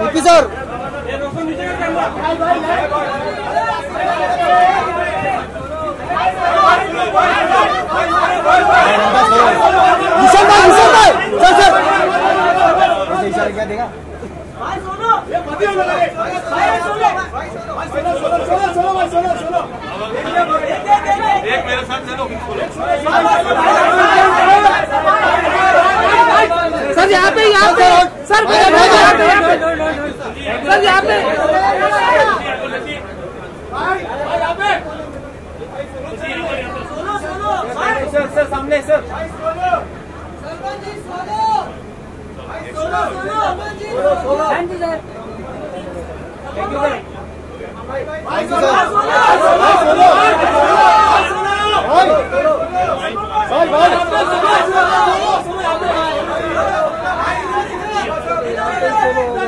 Sir sir क्या देगा भाई सुनो ये मत भाई सुनो भाई सुनो सुनो सुनो भाई सुनो सुनो एक मेरे साथ चलो। सर सर यहाँ पे सर सर सामने sir thank you sir thank you sir भाई